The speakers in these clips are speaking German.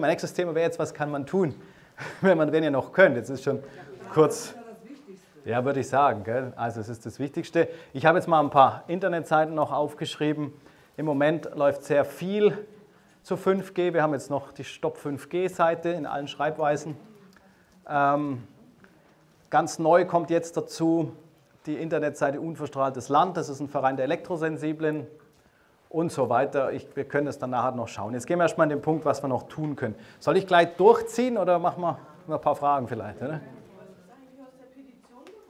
Mein nächstes Thema wäre jetzt, was kann man tun, wenn man wenn ihr noch könnt. Jetzt ist schon kurz. Ja, würde ich sagen. Gell? Also es ist das Wichtigste. Ich habe jetzt mal ein paar Internetseiten noch aufgeschrieben. Im Moment läuft sehr viel zu 5G. Wir haben jetzt noch die Stop 5G-Seite in allen Schreibweisen. Ähm, ganz neu kommt jetzt dazu die Internetseite Unverstrahltes Land. Das ist ein Verein der Elektrosensiblen und so weiter. Ich, wir können es dann nachher noch schauen. Jetzt gehen wir erstmal an den Punkt, was wir noch tun können. Soll ich gleich durchziehen oder machen wir noch ein paar Fragen vielleicht? Oder?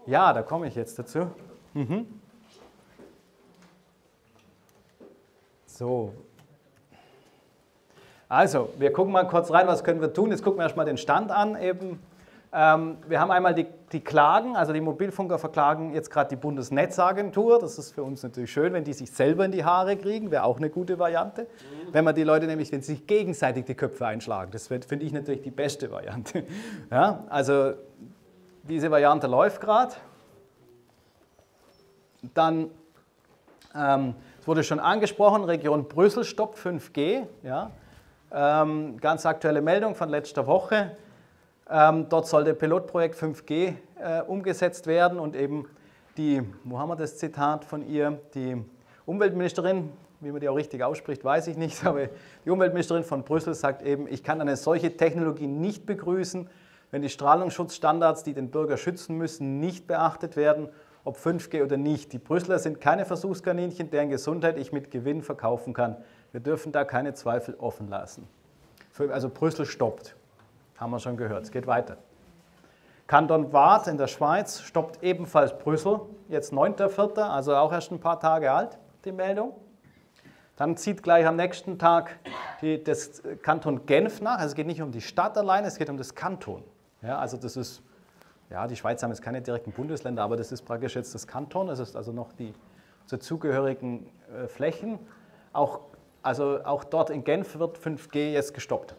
Ja, da komme ich jetzt dazu. Mhm. So. Also, wir gucken mal kurz rein, was können wir tun. Jetzt gucken wir erstmal den Stand an. Eben ähm, wir haben einmal die, die, Klagen, also die Mobilfunker verklagen jetzt gerade die Bundesnetzagentur. Das ist für uns natürlich schön, wenn die sich selber in die Haare kriegen, wäre auch eine gute Variante. Wenn man die Leute nämlich, wenn sie sich gegenseitig die Köpfe einschlagen, das finde ich natürlich die beste Variante. Ja, also diese Variante läuft gerade. Dann, ähm, es wurde schon angesprochen, Region Brüssel stoppt 5G. Ja. Ähm, ganz aktuelle Meldung von letzter Woche. Ähm, dort soll der Pilotprojekt 5G äh, umgesetzt werden und eben die, wo haben wir das Zitat von ihr, die Umweltministerin, wie man die auch richtig ausspricht, weiß ich nicht, aber die Umweltministerin von Brüssel sagt eben, ich kann eine solche Technologie nicht begrüßen, wenn die Strahlungsschutzstandards, die den Bürger schützen müssen, nicht beachtet werden, ob 5G oder nicht. Die Brüsseler sind keine Versuchskaninchen, deren Gesundheit ich mit Gewinn verkaufen kann. Wir dürfen da keine Zweifel offen lassen. Also Brüssel stoppt. Haben wir schon gehört. Es geht weiter. Kanton Waadt in der Schweiz stoppt ebenfalls Brüssel, jetzt 9.4., also auch erst ein paar Tage alt, die Meldung. Dann zieht gleich am nächsten Tag die, das Kanton Genf nach. Also es geht nicht um die Stadt allein, es geht um das Kanton. Ja, also das ist, ja, die Schweiz haben jetzt keine direkten Bundesländer, aber das ist praktisch jetzt das Kanton. Das ist also noch die zugehörigen äh, Flächen. Auch, also auch dort in Genf wird 5G jetzt gestoppt.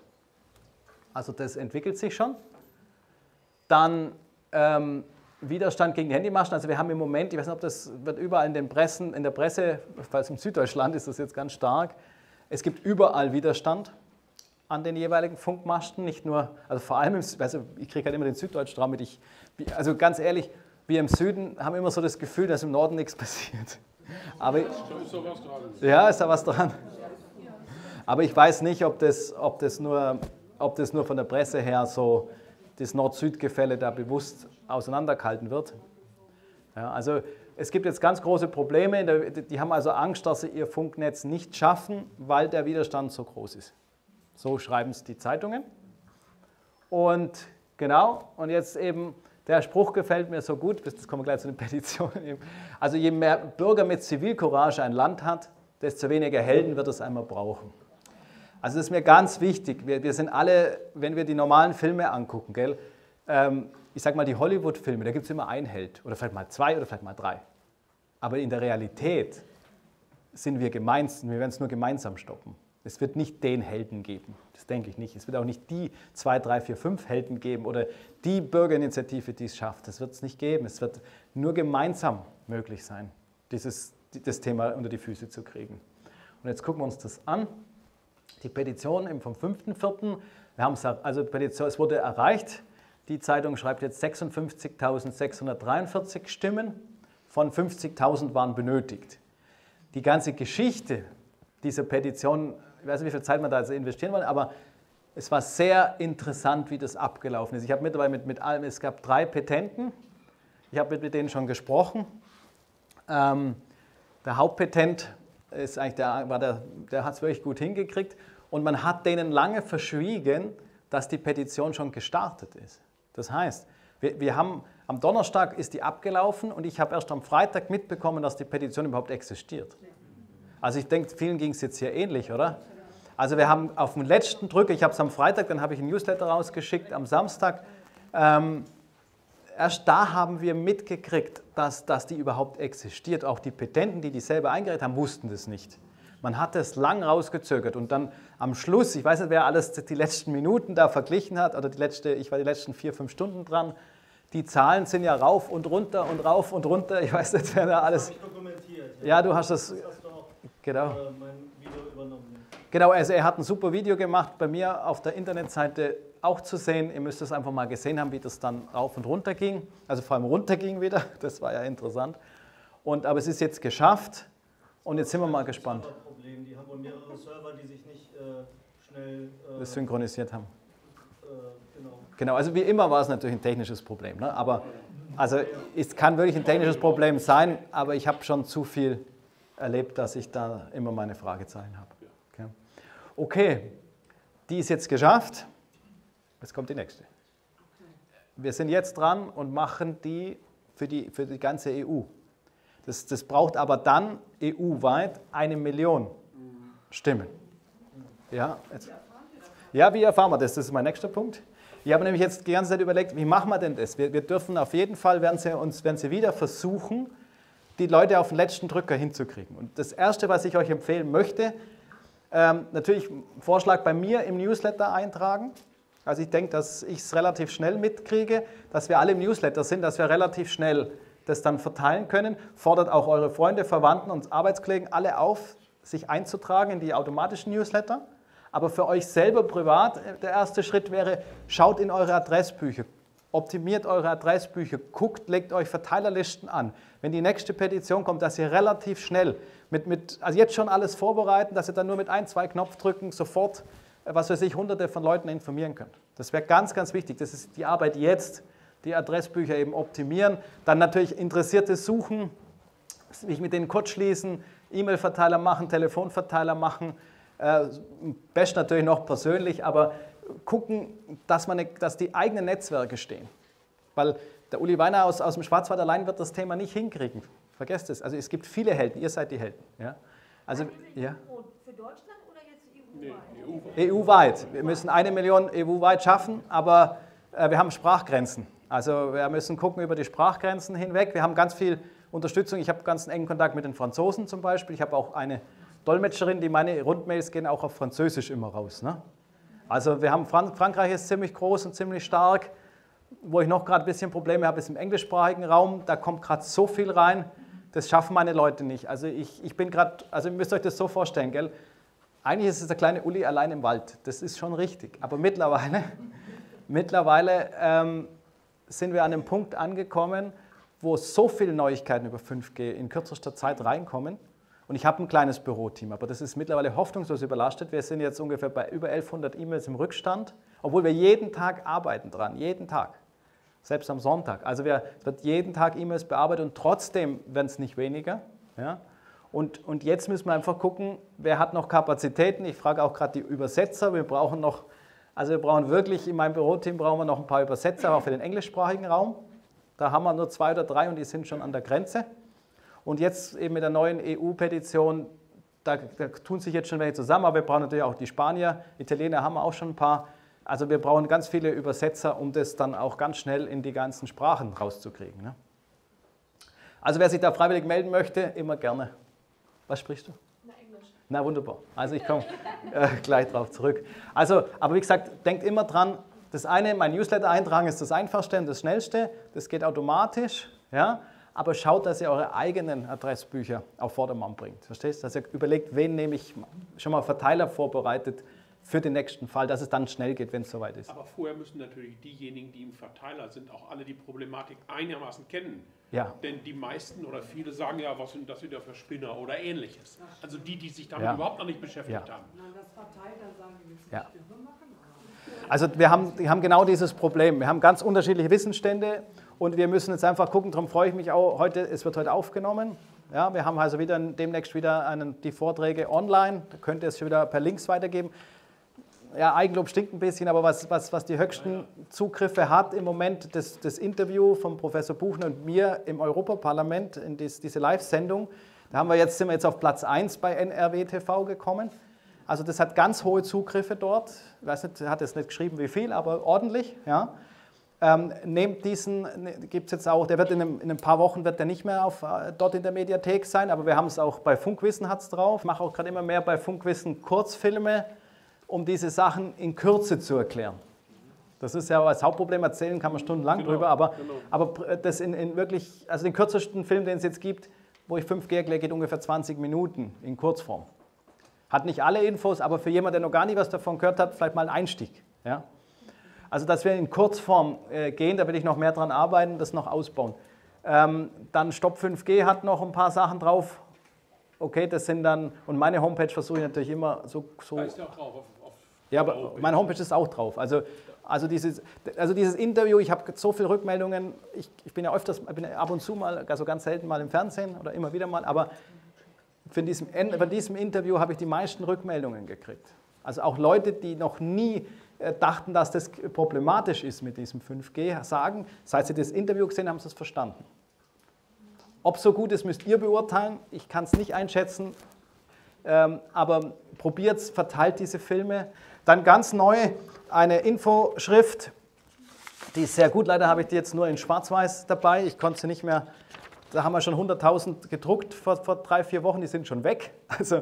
Also das entwickelt sich schon. Dann ähm, Widerstand gegen die Handymaschen. Also wir haben im Moment, ich weiß nicht, ob das wird überall in den Pressen, in der Presse, falls im Süddeutschland ist das jetzt ganz stark. Es gibt überall Widerstand an den jeweiligen Funkmasten, nicht nur, also vor allem, im, also ich kriege halt immer den süddeutschen Raum mit, ich, also ganz ehrlich, wir im Süden haben immer so das Gefühl, dass im Norden nichts passiert. Aber? Ja, ist da was dran. Aber ich weiß nicht, ob das, ob das nur ob das nur von der Presse her so das Nord-Süd-Gefälle da bewusst auseinandergehalten wird. Ja, also es gibt jetzt ganz große Probleme. Die haben also Angst, dass sie ihr Funknetz nicht schaffen, weil der Widerstand so groß ist. So schreiben es die Zeitungen. Und genau, und jetzt eben, der Spruch gefällt mir so gut, das kommen wir gleich zu den Petitionen. Also je mehr Bürger mit Zivilcourage ein Land hat, desto weniger Helden wird es einmal brauchen. Also das ist mir ganz wichtig. Wir, wir sind alle, wenn wir die normalen Filme angucken, gell, ähm, ich sage mal die Hollywood-Filme, da gibt es immer einen Held oder vielleicht mal zwei oder vielleicht mal drei. Aber in der Realität sind wir gemeinsam, wir werden es nur gemeinsam stoppen. Es wird nicht den Helden geben, das denke ich nicht. Es wird auch nicht die zwei, drei, vier, fünf Helden geben oder die Bürgerinitiative, die es schafft. Das wird es nicht geben. Es wird nur gemeinsam möglich sein, dieses, das Thema unter die Füße zu kriegen. Und jetzt gucken wir uns das an die Petition vom 5.4. Wir haben es, also Petition, es wurde erreicht. Die Zeitung schreibt jetzt 56.643 Stimmen, von 50.000 waren benötigt. Die ganze Geschichte dieser Petition, ich weiß nicht, wie viel Zeit man da jetzt investieren wollen, aber es war sehr interessant, wie das abgelaufen ist. Ich habe mittlerweile mit, mit allem, es gab drei Petenten, ich habe mit, mit denen schon gesprochen. Ähm, der Hauptpetent ist eigentlich der, war der, der hat es wirklich gut hingekriegt. Und man hat denen lange verschwiegen, dass die Petition schon gestartet ist. Das heißt, wir, wir haben, am Donnerstag ist die abgelaufen und ich habe erst am Freitag mitbekommen, dass die Petition überhaupt existiert. Also ich denke, vielen ging es jetzt hier ähnlich, oder? Also wir haben auf den letzten Drücker, ich habe es am Freitag, dann habe ich ein Newsletter rausgeschickt, am Samstag. Ähm, erst da haben wir mitgekriegt, dass, dass die überhaupt existiert. Auch die Petenten, die die selber eingereicht haben, wussten das nicht. Man hat es lang rausgezögert und dann am Schluss, ich weiß nicht, wer alles die letzten Minuten da verglichen hat oder die letzte, ich war die letzten vier, fünf Stunden dran. Die Zahlen sind ja rauf und runter und rauf und runter. Ich weiß nicht, wer da alles. Das. Ja, du hast das. Du hast auch, genau. Äh. Genau, also er hat ein super Video gemacht, bei mir auf der Internetseite auch zu sehen. Ihr müsst es einfach mal gesehen haben, wie das dann rauf und runter ging. Also vor allem runter ging wieder, das war ja interessant. Und, aber es ist jetzt geschafft und jetzt sind wir mal gespannt. Problem. Die haben wohl mehrere Server, die sich nicht äh, schnell äh, synchronisiert haben. äh, genau. Genau, also wie immer war es natürlich ein technisches Problem. Ne? Aber also es kann wirklich ein technisches Problem sein, aber ich habe schon zu viel erlebt, dass ich da immer meine Fragezeichen habe. Okay. okay, die ist jetzt geschafft. Jetzt kommt die nächste. Wir sind jetzt dran und machen die für die, für die ganze EU. Das, das braucht aber dann EU-weit eine Million Stimmen. Ja, jetzt. ja, wie erfahren wir das? Das ist mein nächster Punkt. Ich habe nämlich jetzt die ganze Zeit überlegt, wie machen wir denn das? Wir, wir dürfen auf jeden Fall, werden sie uns werden sie wieder versuchen, die Leute auf den letzten Drücker hinzukriegen. Und das Erste, was ich euch empfehlen möchte, ähm, natürlich Vorschlag bei mir im Newsletter eintragen. Also ich denke, dass ich es relativ schnell mitkriege, dass wir alle im Newsletter sind, dass wir relativ schnell das dann verteilen können. Fordert auch eure Freunde, Verwandten und Arbeitskollegen alle auf, sich einzutragen in die automatischen Newsletter. Aber für euch selber privat, äh, der erste Schritt wäre, schaut in eure Adressbücher, optimiert eure Adressbücher, guckt, legt euch Verteilerlisten an. Wenn die nächste Petition kommt, dass ihr relativ schnell mit, mit also jetzt schon alles vorbereiten, dass ihr dann nur mit ein, zwei Knopfdrücken sofort, was weiß ich, hunderte von Leuten informieren könnt. Das wäre ganz, ganz wichtig. Das ist die Arbeit jetzt, die Adressbücher eben optimieren. Dann natürlich Interessierte suchen, sich mit denen kurz schließen, E-Mail-Verteiler machen, Telefonverteiler machen, äh, best natürlich noch persönlich, aber gucken, dass, man, dass die eigenen Netzwerke stehen. Weil der Uli Weiner aus, aus dem Schwarzwald allein wird das Thema nicht hinkriegen. Vergesst es. Also es gibt viele Helden, ihr seid die Helden. Ja? Also, ja. Für Deutschland EU-weit. Wir müssen eine Million EU-weit schaffen, aber äh, wir haben Sprachgrenzen. Also wir müssen gucken über die Sprachgrenzen hinweg. Wir haben ganz viel Unterstützung. Ich habe ganz engen Kontakt mit den Franzosen zum Beispiel. Ich habe auch eine Dolmetscherin, die meine Rundmails gehen auch auf Französisch immer raus. Ne? Also wir haben Frank Frankreich ist ziemlich groß und ziemlich stark. Wo ich noch gerade ein bisschen Probleme habe, ist im englischsprachigen Raum. Da kommt gerade so viel rein. Das schaffen meine Leute nicht. Also ich, ich bin gerade, also ihr müsst euch das so vorstellen, gell? Eigentlich ist es der kleine Uli allein im Wald. Das ist schon richtig. Aber mittlerweile, mittlerweile ähm, sind wir an einem Punkt angekommen, wo so viele Neuigkeiten über 5G in kürzester Zeit reinkommen. Und ich habe ein kleines Büroteam, aber das ist mittlerweile hoffnungslos überlastet. Wir sind jetzt ungefähr bei über 1100 E-Mails im Rückstand, obwohl wir jeden Tag arbeiten dran, jeden Tag, selbst am Sonntag. Also wir, wird jeden Tag E-Mails bearbeitet und trotzdem werden es nicht weniger. Ja? Und, und jetzt müssen wir einfach gucken, wer hat noch Kapazitäten. Ich frage auch gerade die Übersetzer. Wir brauchen noch, also wir brauchen wirklich, in meinem Büroteam brauchen wir noch ein paar Übersetzer, auch für den englischsprachigen Raum. Da haben wir nur zwei oder drei und die sind schon an der Grenze. Und jetzt eben mit der neuen EU-Petition, da, da, tun sich jetzt schon welche zusammen, aber wir brauchen natürlich auch die Spanier, Italiener haben wir auch schon ein paar. Also wir brauchen ganz viele Übersetzer, um das dann auch ganz schnell in die ganzen Sprachen rauszukriegen. Ne? Also wer sich da freiwillig melden möchte, immer gerne. Was sprichst du? Na, Englisch. Na wunderbar. Also ich komme äh, gleich drauf zurück. Also, aber wie gesagt, denkt immer dran, das eine, mein Newsletter eintragen ist das einfachste und das schnellste. Das geht automatisch. Ja? aber schaut, dass ihr eure eigenen Adressbücher auf Vordermann bringt. Verstehst du? Dass ihr überlegt, wen nehme ich schon mal Verteiler vorbereitet für den nächsten Fall, dass es dann schnell geht, wenn es soweit ist. Aber vorher müssen natürlich diejenigen, die im Verteiler sind, auch alle die Problematik einigermaßen kennen. Ja. Denn die meisten oder viele sagen ja, was sind das wieder für Spinner oder ähnliches. Also die, die sich damit Ja. überhaupt noch nicht beschäftigt Ja. haben. Man das verteilt, dann sagen willst du Ja. machen? Also wir haben, wir haben genau dieses Problem. Wir haben ganz unterschiedliche Wissensstände und wir müssen jetzt einfach gucken, darum freue ich mich auch, heute, es wird heute aufgenommen. Ja, wir haben also wieder demnächst wieder einen, die Vorträge online, da könnt ihr es schon wieder per Links weitergeben. Ja, Eigenlob stinkt ein bisschen, aber was, was, was die höchsten Zugriffe hat im Moment, das, das Interview von Professor Buchner und mir im Europaparlament, in dies, diese Live-Sendung, da haben wir jetzt, sind wir jetzt auf Platz 1 bei NRW TV gekommen. Also das hat ganz hohe Zugriffe dort. Ich weiß nicht, hat jetzt nicht geschrieben, wie viel, aber ordentlich. Ja. Ähm, nehmt diesen, gibt es jetzt auch, der wird in, einem, in ein paar Wochen wird der nicht mehr auf, äh, dort in der Mediathek sein, aber wir haben es auch bei Funkwissen hat's drauf. Ich mache auch gerade immer mehr bei Funkwissen Kurzfilme, um diese Sachen in Kürze zu erklären. Das ist ja das Hauptproblem, erzählen kann man stundenlang Genau, drüber, aber, genau. aber das in, in wirklich, also den kürzesten Film, den es jetzt gibt, wo ich 5G erkläre, geht ungefähr 20 Minuten in Kurzform. Hat nicht alle Infos, aber für jemanden, der noch gar nie was davon gehört hat, vielleicht mal ein Einstieg. Ja? Also, dass wir in Kurzform äh, gehen, da will ich noch mehr dran arbeiten, das noch ausbauen. Ähm, dann Stop 5G hat noch ein paar Sachen drauf. Okay, das sind dann, und meine Homepage versuche ich natürlich immer so. so Da ist ja auch drauf. Ja, aber meine Homepage ist auch drauf. Also, also, dieses, also dieses Interview, ich habe so viele Rückmeldungen, ich, ich bin ja öfters, bin ab und zu mal, also ganz selten mal im Fernsehen oder immer wieder mal, aber von diesem, diesem Interview habe ich die meisten Rückmeldungen gekriegt. Also auch Leute, die noch nie äh, dachten, dass das problematisch ist mit diesem 5G, sagen, seit sie das Interview gesehen haben, sie es verstanden. Ob so gut ist, müsst ihr beurteilen. Ich kann es nicht einschätzen, ähm, aber probiert es, verteilt diese Filme. Dann ganz neu eine Infoschrift, die ist sehr gut. Leider habe ich die jetzt nur in Schwarz-Weiß dabei. Ich konnte sie nicht mehr, da haben wir schon 100.000 gedruckt vor, vor drei, vier Wochen, die sind schon weg. Also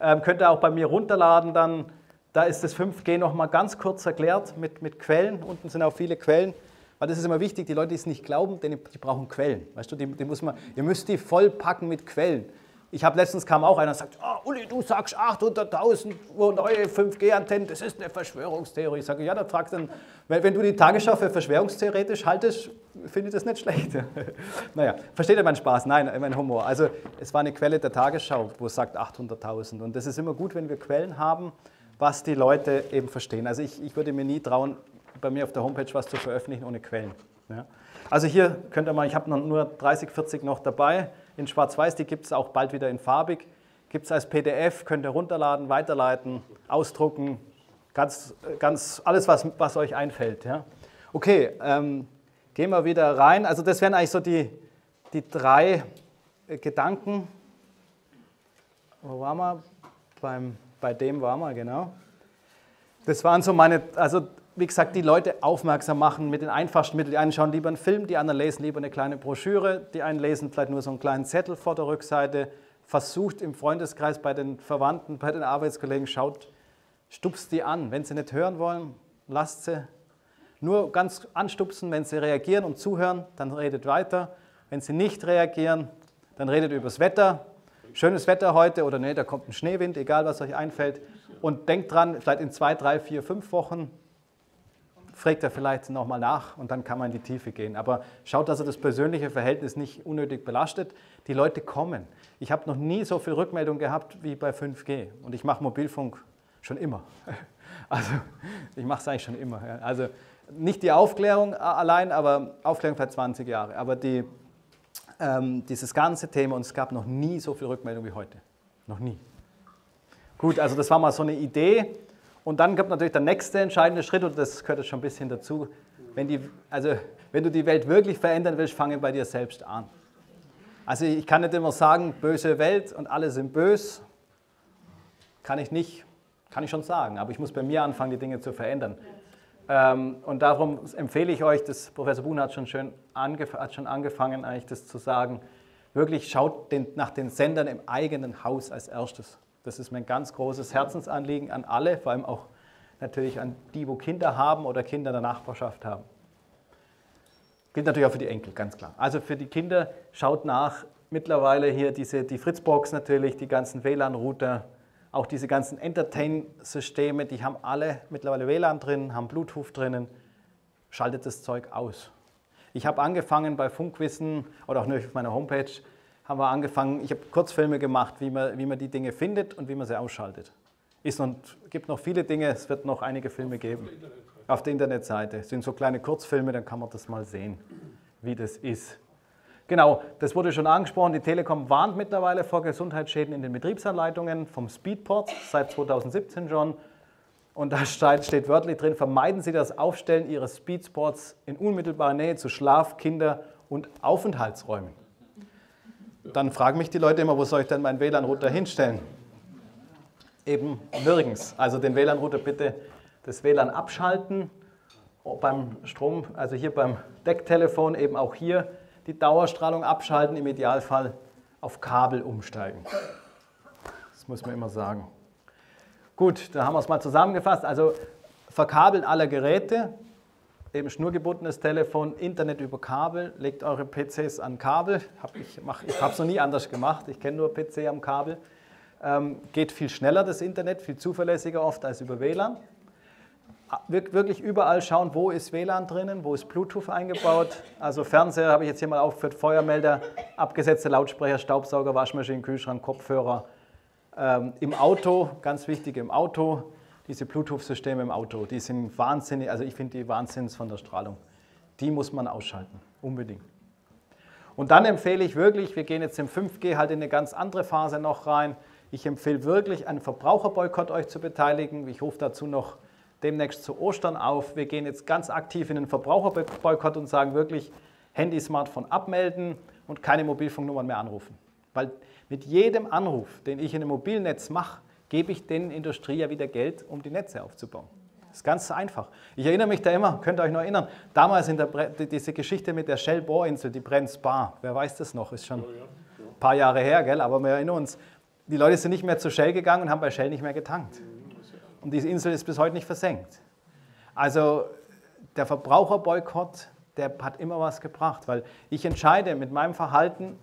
ähm, könnt ihr auch bei mir runterladen dann. Da ist das 5G nochmal ganz kurz erklärt mit, mit Quellen. Unten sind auch viele Quellen. Weil das ist immer wichtig, die Leute, die es nicht glauben, die, die brauchen Quellen. Weißt du, die, die muss man, ihr müsst die vollpacken mit Quellen. Ich habe letztens kam auch einer und sagt, oh, Uli, du sagst 800.000 neue 5G-Antennen, das ist eine Verschwörungstheorie. Ich sage, ja, dann fragst dann, wenn, wenn du die Tagesschau für verschwörungstheoretisch haltest, finde ich das nicht schlecht. naja, versteht ihr meinen Spaß? Nein, mein Humor. Also es war eine Quelle der Tagesschau, wo es sagt 800.000. Und das ist immer gut, wenn wir Quellen haben, was die Leute eben verstehen. Also ich, ich würde mir nie trauen, bei mir auf der Homepage was zu veröffentlichen ohne Quellen. Ja. Also hier könnt ihr mal, ich habe nur 30, 40 noch dabei in Schwarz-Weiß, die gibt es auch bald wieder in farbig. Gibt es als PDF, könnt ihr runterladen, weiterleiten, ausdrucken, ganz, ganz alles, was, was euch einfällt. Ja. Okay, ähm, gehen wir wieder rein. Also das wären eigentlich so die, die drei äh, Gedanken. Wo waren wir? Beim, bei dem waren wir, genau. Das waren so meine, also wie gesagt, die Leute aufmerksam machen mit den einfachsten Mitteln. Die einen schauen lieber einen Film, die anderen lesen lieber eine kleine Broschüre, die einen lesen vielleicht nur so einen kleinen Zettel vor der Rückseite. Versucht im Freundeskreis, bei den Verwandten, bei den Arbeitskollegen, schaut, stupst die an. Wenn sie nicht hören wollen, lasst sie. Nur ganz anstupsen, wenn sie reagieren und zuhören, dann redet weiter. Wenn sie nicht reagieren, dann redet über das Wetter. Schönes Wetter heute oder nee, da kommt ein Schneewind, egal was euch einfällt. Und denkt dran, vielleicht in zwei, drei, vier, fünf Wochen fragt er vielleicht nochmal nach und dann kann man in die Tiefe gehen. Aber schaut, dass er das persönliche Verhältnis nicht unnötig belastet. Die Leute kommen. Ich habe noch nie so viel Rückmeldung gehabt wie bei 5G und ich mache Mobilfunk schon immer. Also ich mache es eigentlich schon immer. Also nicht die Aufklärung allein, aber Aufklärung seit 20 Jahre. Aber die, ähm, dieses ganze Thema und es gab noch nie so viel Rückmeldung wie heute. Noch nie. Gut, also das war mal so eine Idee. Und dann kommt natürlich der nächste entscheidende Schritt, und das gehört jetzt schon ein bisschen dazu. Wenn, die, also, wenn du die Welt wirklich verändern willst, fange bei dir selbst an. Also ich kann nicht immer sagen, böse Welt und alle sind bös. Kann ich nicht, kann ich schon sagen, aber ich muss bei mir anfangen, die Dinge zu verändern. Ähm, und darum empfehle ich euch, das Professor Buhn hat schon, schön hat schon angefangen, eigentlich das zu sagen, wirklich schaut den, nach den Sendern im eigenen Haus als erstes. Das ist mein ganz großes Herzensanliegen an alle, vor allem auch natürlich an die, wo Kinder haben oder Kinder in der Nachbarschaft haben. Gilt natürlich auch für die Enkel, ganz klar. Also für die Kinder schaut nach, mittlerweile hier diese, die Fritzbox natürlich, die ganzen WLAN-Router, auch diese ganzen Entertain-Systeme, die haben alle mittlerweile WLAN drin, haben Bluetooth drinnen. Schaltet das Zeug aus. Ich habe angefangen bei Funkwissen oder auch nur auf meiner Homepage haben wir angefangen, ich habe Kurzfilme gemacht, wie man, wie man die Dinge findet und wie man sie ausschaltet. Es gibt noch viele Dinge, es wird noch einige Filme geben. Auf der Internetseite. Es sind so kleine Kurzfilme, dann kann man das mal sehen, wie das ist. Genau, das wurde schon angesprochen. Die Telekom warnt mittlerweile vor Gesundheitsschäden in den Betriebsanleitungen vom Speedport seit 2017 schon. Und da steht wörtlich drin, vermeiden Sie das Aufstellen Ihres Speedsports in unmittelbarer Nähe zu Schlaf-, Kinder- und Aufenthaltsräumen. Dann fragen mich die Leute immer, wo soll ich denn meinen WLAN-Router hinstellen? Eben nirgends. Also den WLAN-Router bitte das WLAN abschalten. Beim Strom, also hier beim Decktelefon eben auch hier die Dauerstrahlung abschalten, im Idealfall auf Kabel umsteigen. Das muss man immer sagen. Gut, da haben wir es mal zusammengefasst. Also verkabeln alle Geräte, eben schnurgebundenes Telefon, Internet über Kabel, legt eure PCs an Kabel. Hab ich ich habe es noch nie anders gemacht, ich kenne nur PC am Kabel. Ähm, geht viel schneller das Internet, viel zuverlässiger oft als über WLAN. Wir- Wirklich überall schauen, wo ist WLAN drinnen, wo ist Bluetooth eingebaut. Also Fernseher habe ich jetzt hier mal aufgeführt, Feuermelder, abgesetzte Lautsprecher, Staubsauger, Waschmaschinen, Kühlschrank, Kopfhörer. Ähm, Im Auto, ganz wichtig, im Auto, diese Bluetooth-Systeme im Auto, die sind wahnsinnig, also ich finde die wahnsinnig von der Strahlung. Die muss man ausschalten, unbedingt. Und dann empfehle ich wirklich, wir gehen jetzt im 5G halt in eine ganz andere Phase noch rein. Ich empfehle wirklich, an Verbraucherboykott euch zu beteiligen. Ich rufe dazu noch demnächst zu Ostern auf. Wir gehen jetzt ganz aktiv in den Verbraucherboykott und sagen wirklich, Handy, Smartphone abmelden und keine Mobilfunknummern mehr anrufen. Weil mit jedem Anruf, den ich in einem Mobilnetz mache, gebe ich den Industrie ja wieder Geld, um die Netze aufzubauen. Das ist ganz einfach. Ich erinnere mich da immer, könnt ihr euch noch erinnern, damals in der Bre die- diese Geschichte mit der Shell-Bohrinsel, die brennt Spa. Wer weiß das noch? Ist schon ein paar Jahre her, gell? aber wir erinnern uns. Die Leute sind nicht mehr zu Shell gegangen und haben bei Shell nicht mehr getankt. Und diese Insel ist bis heute nicht versenkt. Also der Verbraucherboykott, der hat immer was gebracht, weil ich entscheide mit meinem Verhalten,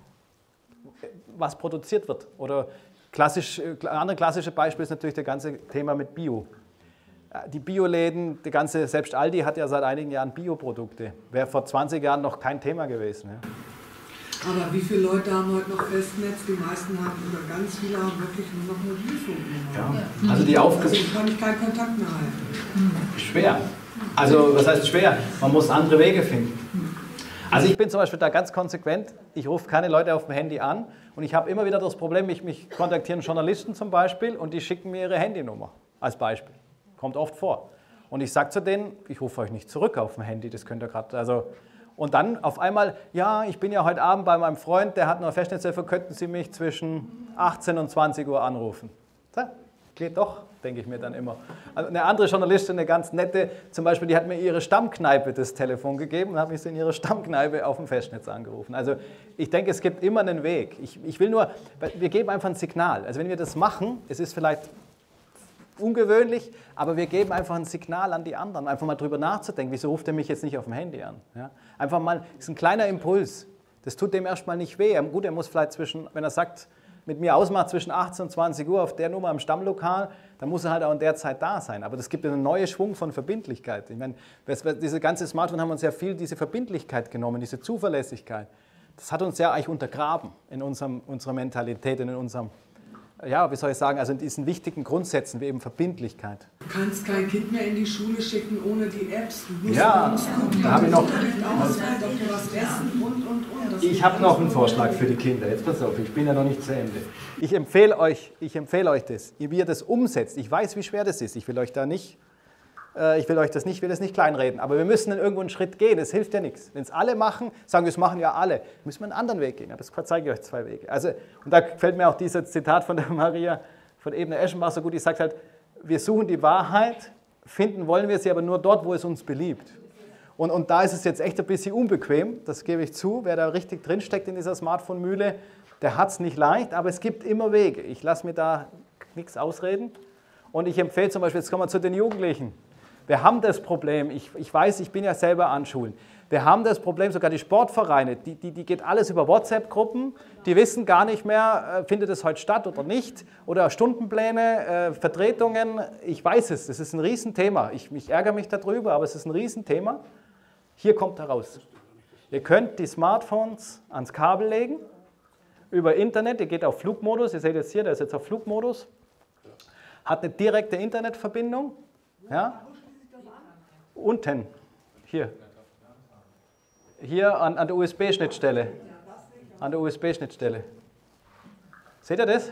was produziert wird. Oder klassisch, äh, ein anderes klassisches Beispiel ist natürlich das ganze Thema mit Bio. Äh, Die Bioläden, die ganze, selbst Aldi hat ja seit einigen Jahren Bioprodukte. Wäre vor 20 Jahren noch kein Thema gewesen. Ja. Aber wie viele Leute haben heute noch Festnetz? Die meisten haben, oder ganz viele haben wirklich nur noch Mobilfunknummer. Also die Also Aufgabe kann ich keinen Kontakt mehr halten. schwer. Also was heißt schwer? Man muss andere Wege finden. Also ich bin zum Beispiel da ganz konsequent. Ich rufe keine Leute auf dem Handy an und ich habe immer wieder das Problem, mich, mich kontaktieren Journalisten zum Beispiel und die schicken mir ihre Handynummer als Beispiel. Kommt oft vor. Und ich sage zu denen, ich rufe euch nicht zurück auf dem Handy, das könnt ihr gerade, also und dann auf einmal, ja, ich bin ja heute Abend bei meinem Freund, der hat noch Festnetztelefon, könnten Sie mich zwischen 18 und 20 Uhr anrufen? So, geht doch, denke ich mir dann immer. Also eine andere Journalistin, eine ganz nette, zum Beispiel, die hat mir ihre Stammkneipe das Telefon gegeben und hat mich so in ihre Stammkneipe auf dem Festnetz angerufen. Also ich denke, es gibt immer einen Weg. Ich, ich will nur, wir geben einfach ein Signal. Also wenn wir das machen, es ist vielleicht ungewöhnlich, aber wir geben einfach ein Signal an die anderen, einfach mal drüber nachzudenken, wieso ruft er mich jetzt nicht auf dem Handy an? Ja? Einfach mal, das ist ein kleiner Impuls. Das tut dem erstmal nicht weh. Gut, er muss vielleicht zwischen, wenn er sagt, mit mir ausmacht zwischen 18 und 20 Uhr auf der Nummer im Stammlokal, dann muss er halt auch in der Zeit da sein. Aber das gibt einen neuen Schwung von Verbindlichkeit. Ich meine, diese ganze Smartphone haben uns ja viel diese Verbindlichkeit genommen, diese Zuverlässigkeit. Das hat uns ja eigentlich untergraben in unserem, unserer Mentalität, in unserem, ja, wie soll ich sagen, also in diesen wichtigen Grundsätzen wie eben Verbindlichkeit. Du kannst kein Kind mehr in die Schule schicken ohne die Apps. Du musst Ja, gucken, da hab ich noch- ob du ausfällt, ob du was essen und, und, und. Das Ich habe noch einen Vorschlag für die Kinder. Jetzt pass auf, ich bin ja noch nicht zu Ende. Ich empfehle euch, ich empfehle euch das, wie ihr das umsetzt. Ich weiß, wie schwer das ist. Ich will euch da nicht, ich will euch das nicht, will das nicht kleinreden. Aber wir müssen dann irgendwo einen Schritt gehen. Es hilft ja nichts. Wenn es alle machen, sagen wir, es machen ja alle, müssen wir einen anderen Weg gehen. Aber das zeige ich euch zwei Wege. Also, und da fällt mir auch dieses Zitat von der Maria von Ebner Eschenbach so gut. Die sagt halt, wir suchen die Wahrheit, finden wollen wir sie aber nur dort, wo es uns beliebt. Und, und da ist es jetzt echt ein bisschen unbequem, das gebe ich zu. Wer da richtig drinsteckt in dieser Smartphone-Mühle, der hat es nicht leicht, aber es gibt immer Wege. Ich lasse mir da nichts ausreden. Und ich empfehle zum Beispiel, jetzt kommen wir zu den Jugendlichen. Wir haben das Problem, ich, ich weiß, ich bin ja selber an Schulen. Wir haben das Problem, sogar die Sportvereine, die, die, die geht alles über WhatsApp-Gruppen, die wissen gar nicht mehr, äh, findet es heute statt oder nicht, oder Stundenpläne, äh, Vertretungen, ich weiß es, es ist ein Riesenthema. Ich, ich ärgere mich darüber, aber es ist ein Riesenthema. Hier kommt heraus. Ihr könnt die Smartphones ans Kabel legen, über Internet, ihr geht auf Flugmodus, ihr seht jetzt hier, der ist jetzt auf Flugmodus, hat eine direkte Internetverbindung, ja, unten, hier, hier an, an der USB-Schnittstelle, an der USB-Schnittstelle. Seht ihr das?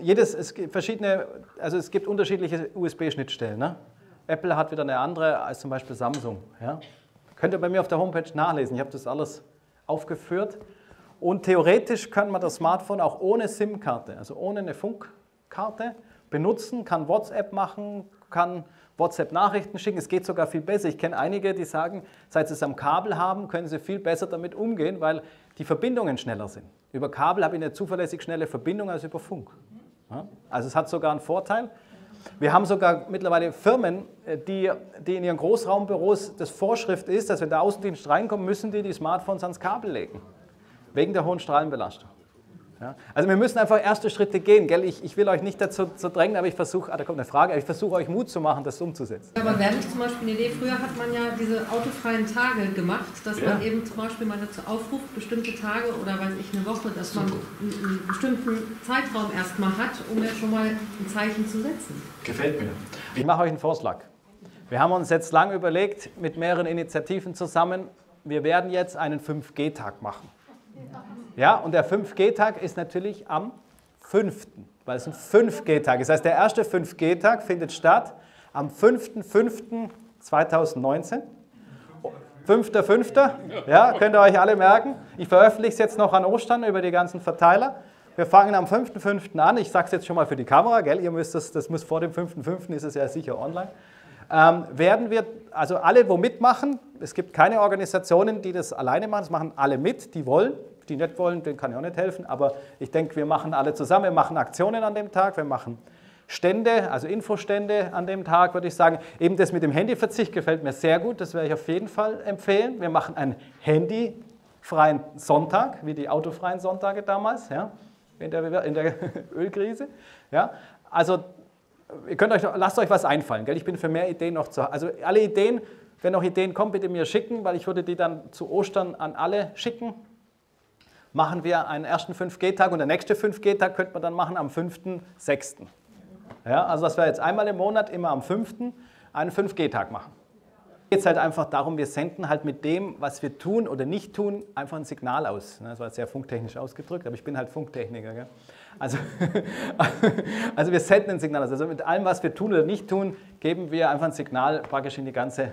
Jedes, es gibt verschiedene, also es gibt unterschiedliche USB-Schnittstellen. Ne? Apple hat wieder eine andere als zum Beispiel Samsung. Ja? Könnt ihr bei mir auf der Homepage nachlesen. Ich habe das alles aufgeführt. Und theoretisch kann man das Smartphone auch ohne SIM-Karte, also ohne eine Funkkarte, benutzen, kann WhatsApp machen, kann WhatsApp-Nachrichten schicken. Es geht sogar viel besser. Ich kenne einige, die sagen, seit sie es am Kabel haben, können sie viel besser damit umgehen, weil die Verbindungen schneller sind. Über Kabel habe ich eine zuverlässig schnelle Verbindung als über Funk. Ja? Also es hat sogar einen Vorteil. Wir haben sogar mittlerweile Firmen, äh, die, die in ihren Großraumbüros das Vorschrift ist, dass wenn der Außendienst reinkommt, müssen die die Smartphones ans Kabel legen. Wegen der hohen Strahlenbelastung. Ja? Also wir müssen einfach erste Schritte gehen. Gell? Ich, ich will euch nicht dazu, drängen, aber ich versuche, ah, da kommt eine Frage, aber ich versuche euch Mut zu machen, das umzusetzen. Aber wäre nicht zum Beispiel eine Idee, früher hat man ja diese autofreien Tage gemacht, dass Ja. man eben zum Beispiel mal dazu aufruft, bestimmte Tage oder weiß ich, eine Woche, dass man einen, einen bestimmten Zeitraum erstmal hat, um ja schon mal ein Zeichen zu setzen. Gefällt mir. Ich mache euch einen Vorschlag. Wir haben uns jetzt lange überlegt, mit mehreren Initiativen zusammen, wir werden jetzt einen 5G-Tag machen. Ja, und der 5G-Tag ist natürlich am 5., weil es ein 5G-Tag ist. Das heißt, der erste 5G-Tag findet statt am 5.5.2019. 5.5. Ja, könnt ihr euch alle merken. Ich veröffentliche es jetzt noch an Ostern über die ganzen Verteiler. Wir fangen am 5.5. an. Ich sage es jetzt schon mal für die Kamera, gell? Ihr müsst das, das muss vor dem 5.5. ist es ja sicher online. Ähm, werden wir, also alle, wo mitmachen, es gibt keine Organisationen, die das alleine machen, das machen alle mit, die wollen. Die nicht wollen, denen kann ich auch nicht helfen, aber ich denke, wir machen alle zusammen, wir machen Aktionen an dem Tag, wir machen Stände, also Infostände an dem Tag, würde ich sagen. Eben das mit dem Handyverzicht gefällt mir sehr gut, das werde ich auf jeden Fall empfehlen. Wir machen einen handyfreien Sonntag, wie die autofreien Sonntage damals, ja, in der, in der Ölkrise. Ja. Also ihr könnt euch, lasst euch was einfallen, gell? ich bin für mehr Ideen noch zu Also alle Ideen, wenn noch Ideen kommen, bitte mir schicken, weil ich würde die dann zu Ostern an alle schicken. Machen wir einen ersten 5G-Tag und der nächste 5G-Tag könnte man dann machen am 5.6. Ja, also dass wir jetzt einmal im Monat, immer am 5. einen 5G-Tag machen. Es halt einfach darum, wir senden halt mit dem, was wir tun oder nicht tun, einfach ein Signal aus. Ne, Das war jetzt sehr funktechnisch ausgedrückt, aber ich bin halt Funktechniker. Gell? Also, also wir senden ein Signal. Also mit allem, was wir tun oder nicht tun, geben wir einfach ein Signal praktisch in die ganze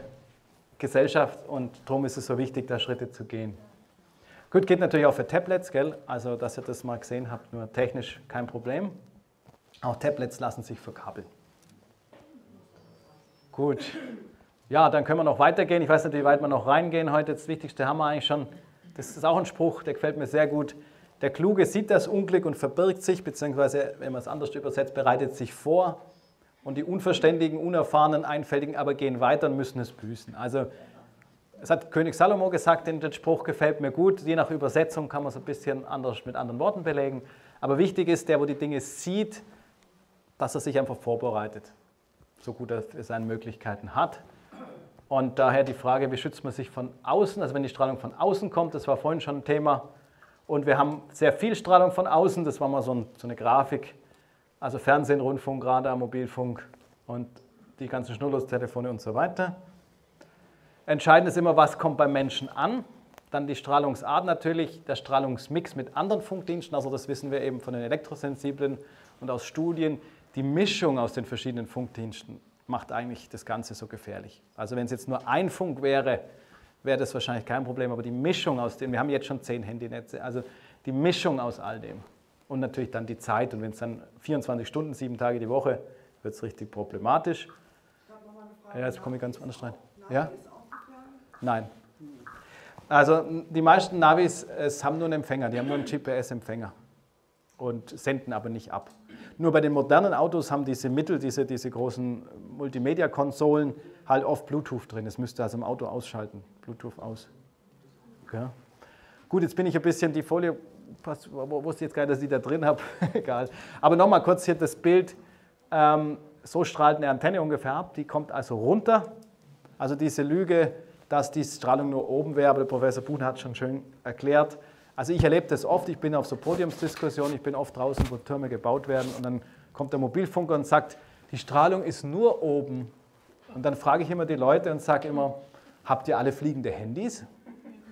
Gesellschaft und darum ist es so wichtig, da Schritte zu gehen. Gut, geht natürlich auch für Tablets, gell? also dass ihr das mal gesehen habt, nur technisch kein Problem. Auch Tablets lassen sich verkabeln. Gut. Ja, dann können wir noch weitergehen. Ich weiß nicht, wie weit wir noch reingehen heute. Das Wichtigste haben wir eigentlich schon. Das ist auch ein Spruch, der gefällt mir sehr gut. Der Kluge sieht das Unglück und verbirgt sich, beziehungsweise, wenn man es anders übersetzt, bereitet sich vor. Und die Unverständigen, Unerfahrenen, Einfältigen aber gehen weiter und müssen es büßen. Also, es hat König Salomo gesagt, den, Spruch gefällt mir gut. Je nach Übersetzung kann man es ein bisschen anders mit anderen Worten belegen. Aber wichtig ist, der, wo die Dinge sieht, dass er sich einfach vorbereitet, so gut er seine Möglichkeiten hat. Und daher die Frage, wie schützt man sich von außen? Also wenn die Strahlung von außen kommt, das war vorhin schon ein Thema. Und wir haben sehr viel Strahlung von außen, das war mal so, ein, so eine Grafik. Also Fernsehen, Rundfunk, Radar, Mobilfunk und die ganzen Schnurlostelefone und so weiter. Entscheidend ist immer, was kommt beim Menschen an. Dann die Strahlungsart natürlich, der Strahlungsmix mit anderen Funkdiensten, also das wissen wir eben von den Elektrosensiblen und aus Studien. Die Mischung aus den verschiedenen Funkdiensten macht eigentlich das Ganze so gefährlich. Also wenn es jetzt nur ein Funk wäre, wäre das wahrscheinlich kein Problem, aber die Mischung aus den, wir haben jetzt schon zehn Handynetze, also die Mischung aus all dem und natürlich dann die Zeit und wenn es dann 24 Stunden, sieben Tage die Woche, wird es richtig problematisch. Ja, jetzt komme ich ganz anders rein. Ja? Nein. Also die meisten Navis es haben nur einen Empfänger, die haben nur einen GPS-Empfänger und senden aber nicht ab. Nur bei den modernen Autos haben diese Mittel, diese, diese großen Multimedia-Konsolen halt oft Bluetooth drin. Das müsste also im Auto ausschalten. Bluetooth aus. Okay. Gut, jetzt bin ich ein bisschen die Folie, wo- wusste jetzt gar nicht, dass ich da drin habe. Egal. Aber nochmal kurz hier das Bild. Ähm, so strahlt eine Antenne ungefähr ab. Die kommt also runter. Also diese Lüge, dass die Strahlung nur oben wäre, aber der Professor Buhn hat schon schön erklärt. Also ich erlebe das oft, ich bin auf so Podiumsdiskussionen, ich bin oft draußen, wo Türme gebaut werden und dann kommt der Mobilfunker und sagt, die Strahlung ist nur oben. Und dann frage ich immer die Leute und sage immer, habt ihr alle fliegende Handys?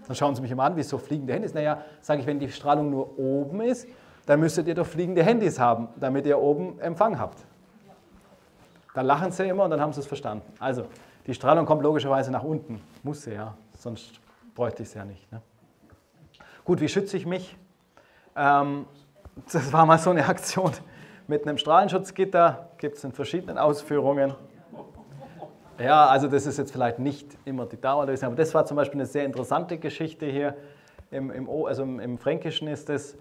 Dann schauen sie mich immer an, wieso fliegende Handys? Naja, sage ich, wenn die Strahlung nur oben ist, dann müsstet ihr doch fliegende Handys haben, damit ihr oben Empfang habt. Dann lachen sie immer und dann haben sie es verstanden. Also, die Strahlung kommt logischerweise nach unten. Muss sie ja, sonst bräuchte ich es ja nicht. Ne? Gut, wie schütze ich mich? Ähm, das war mal so eine Aktion mit einem Strahlenschutzgitter, gibt es in verschiedenen Ausführungen. Ja, also das ist jetzt vielleicht nicht immer die Dauerlösung, aber das war zum Beispiel eine sehr interessante Geschichte hier. Im, im, also im, Fränkischen ist es,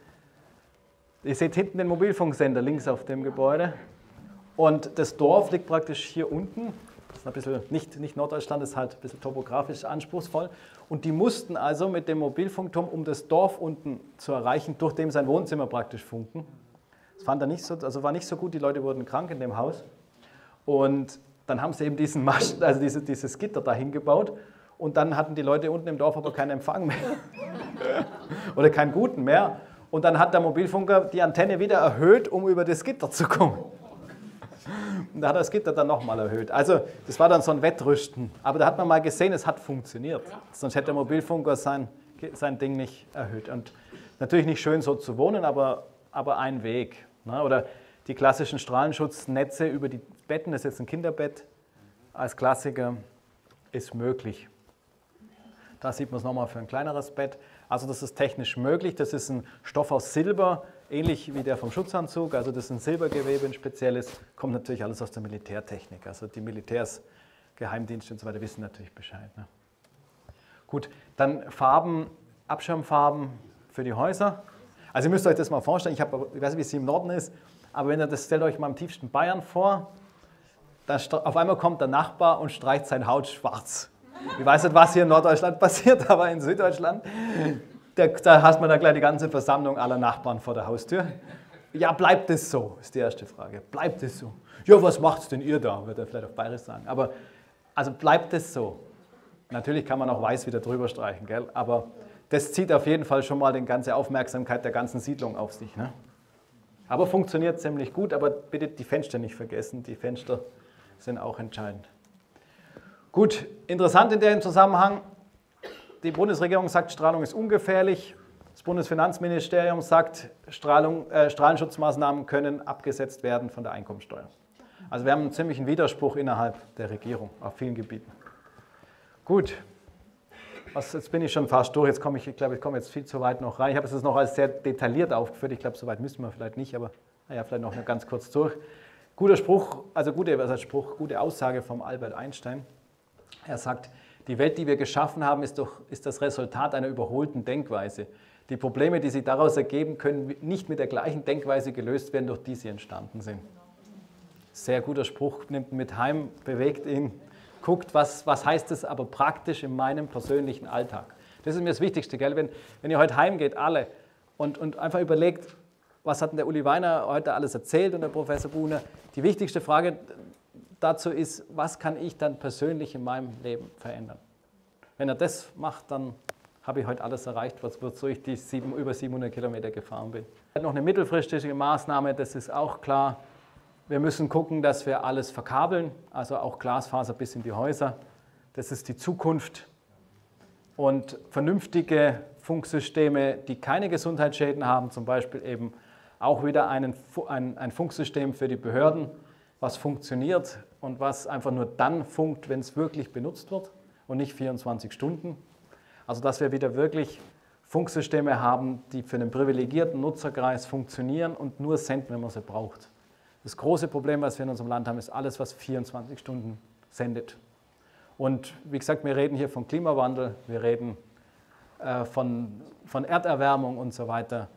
ihr seht hinten den Mobilfunksender links auf dem Gebäude und das Dorf liegt praktisch hier unten Das ist ein bisschen, nicht, nicht Norddeutschland, ist halt ein bisschen topografisch anspruchsvoll. Und die mussten also mit dem Mobilfunkturm, um das Dorf unten zu erreichen, durch dem sein Wohnzimmer praktisch funken. Das fand er nicht so, also war nicht so gut, die Leute wurden krank in dem Haus. Und dann haben sie eben diesen Mast, also diese, dieses Gitter dahin gebaut. Und dann hatten die Leute unten im Dorf aber keinen Empfang mehr. Oder keinen guten mehr. Und dann hat der Mobilfunker die Antenne wieder erhöht, um über das Gitter zu kommen. Und da hat er das Gitter dann nochmal erhöht. Also das war dann so ein Wettrüsten. Aber da hat man mal gesehen, es hat funktioniert. Sonst hätte der Mobilfunker sein, sein Ding nicht erhöht. Und natürlich nicht schön so zu wohnen, aber, aber ein Weg. Ne? Oder die klassischen Strahlenschutznetze über die Betten, das ist jetzt ein Kinderbett als Klassiker, ist möglich. Da sieht man es nochmal für ein kleineres Bett. Also das ist technisch möglich. Das ist ein Stoff aus Silber, ähnlich wie der vom Schutzanzug. Also das ist ein Silbergewebe, ein spezielles. Kommt natürlich alles aus der Militärtechnik. Also die Militärs, Geheimdienste und so weiter wissen natürlich Bescheid. Ne? Gut, dann Farben, Abschirmfarben für die Häuser. Also ihr müsst euch das mal vorstellen. Ich, hab, ich weiß nicht, wie es hier im Norden ist, aber wenn ihr das stellt euch mal im tiefsten Bayern vor, da auf einmal kommt der Nachbar und streicht sein Haut schwarz. Ich weiß nicht, was hier in Norddeutschland passiert, aber in Süddeutschland, da, da hat man da gleich die ganze Versammlung aller Nachbarn vor der Haustür. Ja, bleibt es so, ist die erste Frage. Bleibt es so? Ja, was macht's denn ihr da? Wird er vielleicht auf Bayerisch sagen. Aber also bleibt es so. Natürlich kann man auch weiß wieder drüber streichen, gell? aber das zieht auf jeden Fall schon mal die ganze Aufmerksamkeit der ganzen Siedlung auf sich. Ne? Aber funktioniert ziemlich gut, aber bitte die Fenster nicht vergessen. Die Fenster sind auch entscheidend. Gut, interessant in dem Zusammenhang, die Bundesregierung sagt, Strahlung ist ungefährlich. Das Bundesfinanzministerium sagt, Strahlung, äh, Strahlenschutzmaßnahmen können abgesetzt werden von der Einkommensteuer. Also wir haben einen ziemlichen Widerspruch innerhalb der Regierung auf vielen Gebieten. Gut, was, jetzt bin ich schon fast durch. Jetzt komme ich, ich glaube, ich komme jetzt viel zu weit noch rein. Ich habe es noch als sehr detailliert aufgeführt. Ich glaube, so weit müssen wir vielleicht nicht, aber naja, vielleicht noch ganz kurz durch. Guter Spruch, also gute, was heißt Spruch, gute Aussage vom Albert Einstein. Er sagt, die Welt, die wir geschaffen haben, ist, doch, ist das Resultat einer überholten Denkweise. Die Probleme, die sich daraus ergeben, können nicht mit der gleichen Denkweise gelöst werden, durch die sie entstanden sind. Sehr guter Spruch, nimmt ihn mit heim, bewegt ihn, guckt, was, was heißt das aber praktisch in meinem persönlichen Alltag. Das ist mir das Wichtigste, gell? Wenn, wenn ihr heute heimgeht, alle, und, und einfach überlegt, was hat denn der Uli Weiner heute alles erzählt und der Professor Buhner, die wichtigste Frage, dazu ist, was kann ich dann persönlich in meinem Leben verändern. Wenn er das macht, dann habe ich heute alles erreicht, wozu ich die sieben, über 700 Kilometer gefahren bin. Noch eine mittelfristige Maßnahme, das ist auch klar. Wir müssen gucken, dass wir alles verkabeln, also auch Glasfaser bis in die Häuser. Das ist die Zukunft. Und vernünftige Funksysteme, die keine Gesundheitsschäden haben, zum Beispiel eben auch wieder einen, ein, ein Funksystem für die Behörden, was funktioniert und was einfach nur dann funkt, wenn es wirklich benutzt wird und nicht 24 Stunden. Also dass wir wieder wirklich Funksysteme haben, die für einen privilegierten Nutzerkreis funktionieren und nur senden, wenn man sie braucht. Das große Problem, was wir in unserem Land haben, ist alles, was 24 Stunden sendet. Und wie gesagt, wir reden hier von Klimawandel, wir reden äh, von, von Erderwärmung und so weiter.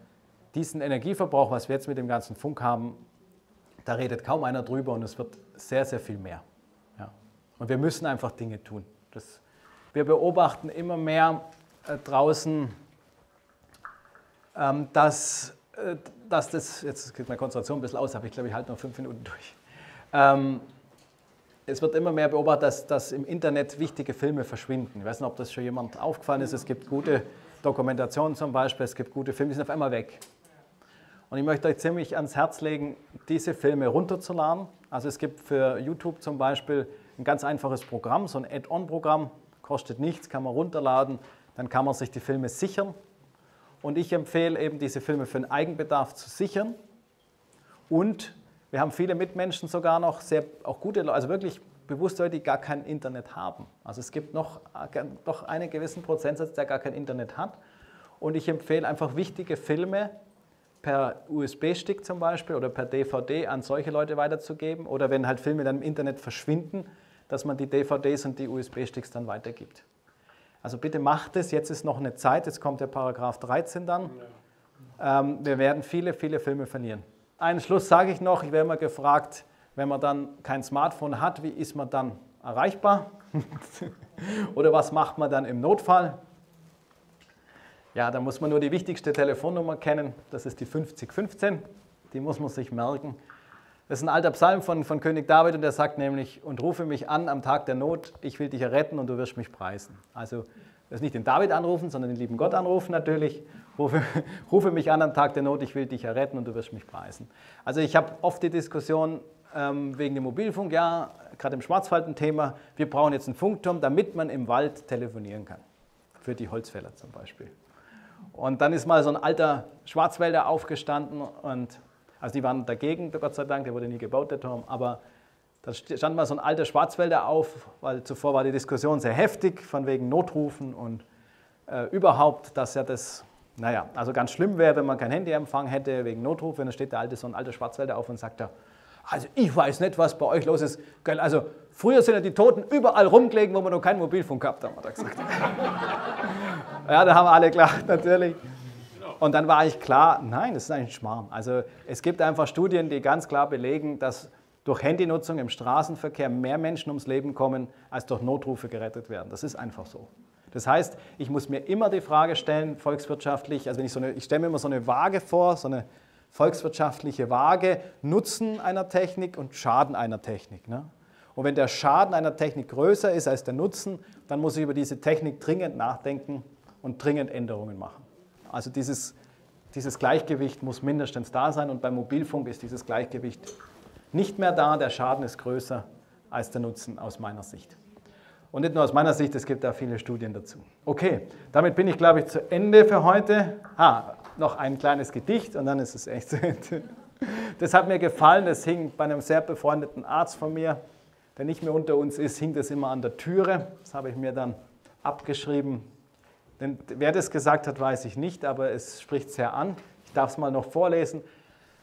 Diesen Energieverbrauch, was wir jetzt mit dem ganzen Funk haben, da redet kaum einer drüber und es wird sehr, sehr viel mehr. Ja. Und wir müssen einfach Dinge tun. Das, wir beobachten immer mehr äh, draußen, ähm, dass, dass das, jetzt geht meine Konzentration ein bisschen aus, aber ich glaube, ich halte noch fünf Minuten durch. Ähm, es wird immer mehr beobachtet, dass, dass im Internet wichtige Filme verschwinden. Ich weiß nicht, ob das schon jemand aufgefallen ist. Es gibt gute Dokumentationen zum Beispiel, es gibt gute Filme, die sind auf einmal weg. Und ich möchte euch ziemlich ans Herz legen, diese Filme runterzuladen. Also es gibt für YouTube zum Beispiel ein ganz einfaches Programm, so ein Add-on-Programm, kostet nichts, kann man runterladen, dann kann man sich die Filme sichern. Und ich empfehle eben, diese Filme für den Eigenbedarf zu sichern. Und wir haben viele Mitmenschen sogar noch, sehr, auch gute Leute, also wirklich bewusst Leute, die gar kein Internet haben. Also es gibt noch doch einen gewissen Prozentsatz, der gar kein Internet hat. Und ich empfehle einfach wichtige Filme per USB-Stick zum Beispiel oder per DVD an solche Leute weiterzugeben oder wenn halt Filme dann im Internet verschwinden, dass man die DVDs und die USB-Sticks dann weitergibt. Also bitte macht es, jetzt ist noch eine Zeit, jetzt kommt der Paragraph 13 dann. Ähm, wir werden viele, viele Filme verlieren. Einen Schluss sage ich noch, ich werde immer gefragt, wenn man dann kein Smartphone hat, wie ist man dann erreichbar? Oder was macht man dann im Notfall? Ja, da muss man nur die wichtigste Telefonnummer kennen, das ist die 5015, die muss man sich merken. Das ist ein alter Psalm von, von König David und der sagt nämlich, und rufe mich an am Tag der Not, ich will dich erretten und du wirst mich preisen. Also das ist nicht den David anrufen, sondern den lieben Gott anrufen natürlich. Rufe, rufe mich an am Tag der Not, ich will dich erretten und du wirst mich preisen. Also ich habe oft die Diskussion ähm, wegen dem Mobilfunk, ja, gerade im Schwarzwald ein Thema, wir brauchen jetzt einen Funkturm, damit man im Wald telefonieren kann. Für die Holzfäller zum Beispiel. Und dann ist mal so ein alter Schwarzwälder aufgestanden und, also die waren dagegen, Gott sei Dank, der wurde nie gebaut, der Turm, aber da stand mal so ein alter Schwarzwälder auf, weil zuvor war die Diskussion sehr heftig, von wegen Notrufen und äh, überhaupt, dass ja das, naja, also ganz schlimm wäre, wenn man kein Handyempfang hätte wegen Notrufe. Und dann steht der alte, so ein alter Schwarzwälder auf und sagt da, also ich weiß nicht, was bei euch los ist. Also früher sind ja die Toten überall rumgelegen, wo man noch keinen Mobilfunk gehabt haben, hat er gesagt. ja, da haben alle gelacht, natürlich. Und dann war eigentlich klar, nein, das ist eigentlich Schmarrn. Also es gibt einfach Studien, die ganz klar belegen, dass durch Handynutzung im Straßenverkehr mehr Menschen ums Leben kommen, als durch Notrufe gerettet werden. Das ist einfach so. Das heißt, ich muss mir immer die Frage stellen, volkswirtschaftlich, also wenn ich so ich stelle mir immer so eine Waage vor, so eine volkswirtschaftliche Waage, Nutzen einer Technik und Schaden einer Technik. Ne? Und wenn der Schaden einer Technik größer ist als der Nutzen, dann muss ich über diese Technik dringend nachdenken und dringend Änderungen machen. Also dieses, dieses Gleichgewicht muss mindestens da sein und beim Mobilfunk ist dieses Gleichgewicht nicht mehr da, der Schaden ist größer als der Nutzen aus meiner Sicht. Und nicht nur aus meiner Sicht, es gibt da viele Studien dazu. Okay, damit bin ich, glaube ich, zu Ende für heute. Ah, noch ein kleines Gedicht und dann ist es echt zu Ende. Das hat mir gefallen, das hing bei einem sehr befreundeten Arzt von mir, der nicht mehr unter uns ist, hing das immer an der Türe. Das habe ich mir dann abgeschrieben. Denn wer das gesagt hat, weiß ich nicht, aber es spricht sehr an. Ich darf es mal noch vorlesen.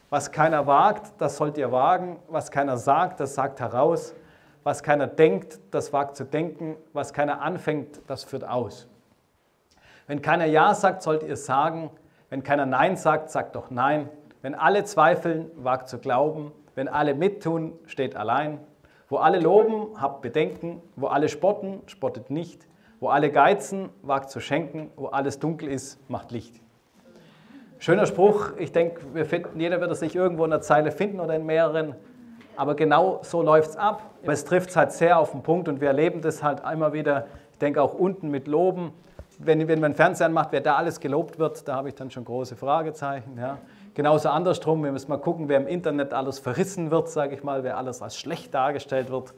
Was keiner wagt, das sollt ihr wagen. Was keiner sagt, das sagt heraus. Was keiner denkt, das wagt zu denken. Was keiner anfängt, das führt aus. Wenn keiner Ja sagt, sollt ihr sagen. Wenn keiner Nein sagt, sagt doch Nein. Wenn alle zweifeln, wagt zu glauben. Wenn alle mittun, steht allein. Wo alle loben, habt Bedenken. Wo alle spotten, spottet nicht. Wo alle geizen, wagt zu schenken. Wo alles dunkel ist, macht Licht. Schöner Spruch, ich denke, wir finden, jeder wird es sich irgendwo in der Zeile finden oder in mehreren, aber genau so läuft es ab. Es trifft es halt sehr auf den Punkt und wir erleben das halt immer wieder, ich denke auch unten mit Loben. Wenn, wenn man Fernsehen macht, wer da alles gelobt wird, da habe ich dann schon große Fragezeichen. Ja. Genauso andersrum, wir müssen mal gucken, wer im Internet alles verrissen wird, sage ich mal, wer alles als schlecht dargestellt wird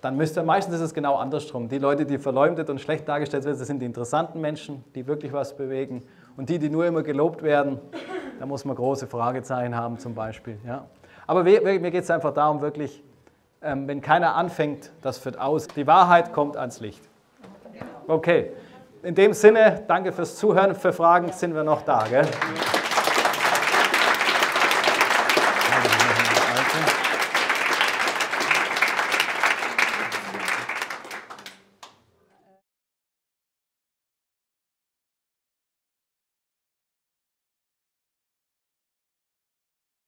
dann müsste meistens ist es genau andersrum. Die Leute, die verleumdet und schlecht dargestellt werden, das sind die interessanten Menschen, die wirklich was bewegen. Und die, die nur immer gelobt werden, da muss man große Fragezeichen haben zum Beispiel. Ja. Aber mir geht es einfach darum, wirklich, ähm, wenn keiner anfängt, das führt aus. Die Wahrheit kommt ans Licht. Okay, in dem Sinne, danke fürs Zuhören. Für Fragen sind wir noch da. Gell?